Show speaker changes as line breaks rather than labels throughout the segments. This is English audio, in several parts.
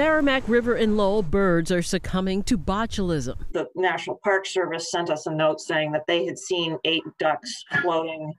Merrimack River in Lowell, birds are succumbing to botulism.
The National Park Service sent us a note saying that they had seen eight ducks floating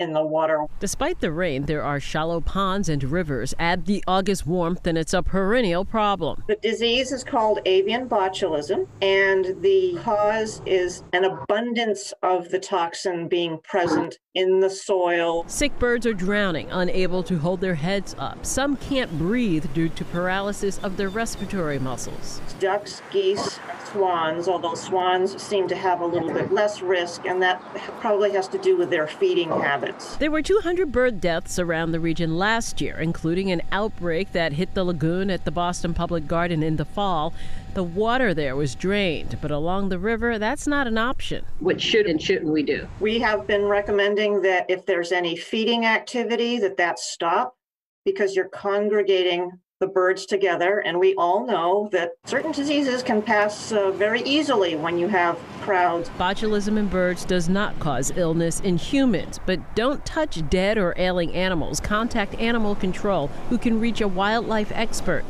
in the water.
Despite the rain, there are shallow ponds and rivers. Add the August warmth, and it's a perennial problem.
The disease is called avian botulism, and the cause is an abundance of the toxin being present in the soil.
Sick birds are drowning, unable to hold their heads up. Some can't breathe due to paralysis of their respiratory muscles.
Ducks, geese, swans, although swans seem to have a little bit less risk, and that probably has to do with their feeding habits.
There were 200 bird deaths around the region last year, including an outbreak that hit the lagoon at the Boston Public Garden in the fall. The water there was drained, but along the river, that's not an option.
What should and shouldn't we do?
We have been recommending that if there's any feeding activity, that that stop because you're congregating the birds together. And we all know that certain diseases can pass uh, very easily when you have crowds.
Botulism in birds does not cause illness in humans, but don't touch dead or ailing animals. Contact animal control, who can reach a wildlife expert.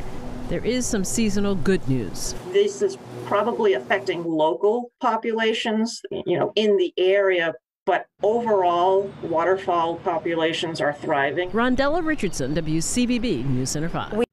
There is some seasonal good news.
This is probably affecting local populations, you know, in the area, but overall, waterfowl populations are thriving.
Rhondella Richardson, WCVB News Center 5.